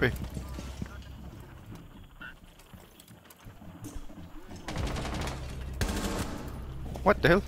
Wait. What the hell?